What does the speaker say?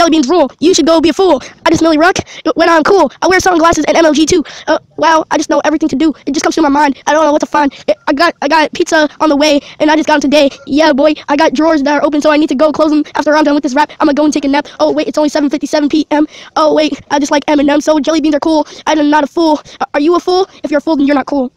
Jelly beans rule. You should go be a fool. I just Milly Rock when I'm cool. I wear sunglasses and MLG too. Uh, wow, I just know everything to do. It just comes to my mind. I don't know what to find. It, I got I got pizza on the way, and I just got it today. Yeah, boy, I got drawers that are open, so I need to go close them after I'm done with this rap. I'm gonna go and take a nap. Oh wait, it's only 7:57 p.m. Oh wait, I just like M and M, so jelly beans are cool. I'm not a fool. Uh, are you a fool? If you're a fool, then you're not cool.